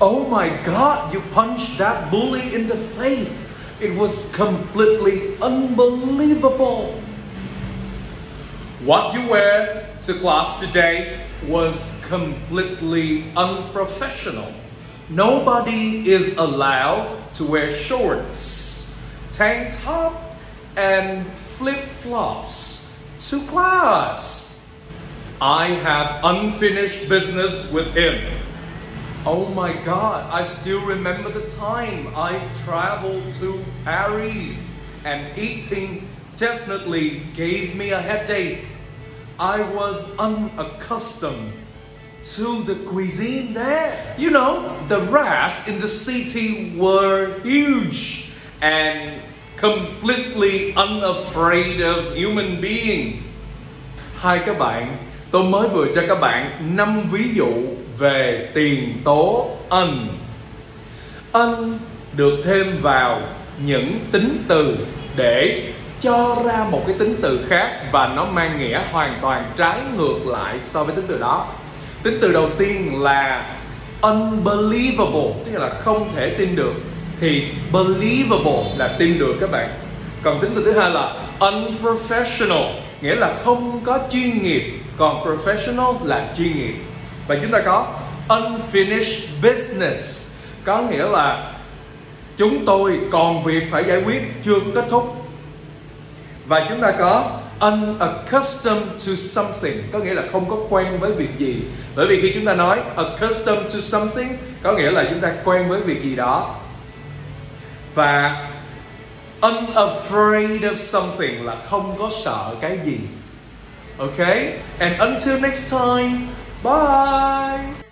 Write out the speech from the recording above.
Oh my God, you punched that bully in the face. It was completely unbelievable. What you wear to class today was completely unprofessional. Nobody is allowed to wear shorts, tank top, and flip flops to class. I have unfinished business with him. Oh my god, I still remember the time I traveled to Paris and eating definitely gave me a headache. I was unaccustomed to the cuisine there. You know, the rats in the city were huge and completely unafraid of human beings. Hai các tôi mới vừa cho các bạn 5 ví dụ về tiền tố ân. Ân được thêm vào những tính từ để cho ra một cái tính từ khác và nó mang nghĩa hoàn toàn trái ngược lại so với tính từ đó. Tính từ đầu tiên là unbelievable, tức là không thể tin được thì believable là tin được các bạn. Còn tính từ thứ hai là unprofessional, nghĩa là không có chuyên nghiệp, còn professional là chuyên nghiệp. Và chúng ta có unfinished business, có nghĩa là chúng tôi còn việc phải giải quyết chưa có kết thúc. Và chúng ta có unaccustomed to something. Có nghĩa là không có quen với việc gì. Bởi vì khi chúng ta nói accustomed to something có nghĩa là chúng ta quen với việc gì đó. Và unafraid of something là không có sợ cái gì. Okay? And until next time bye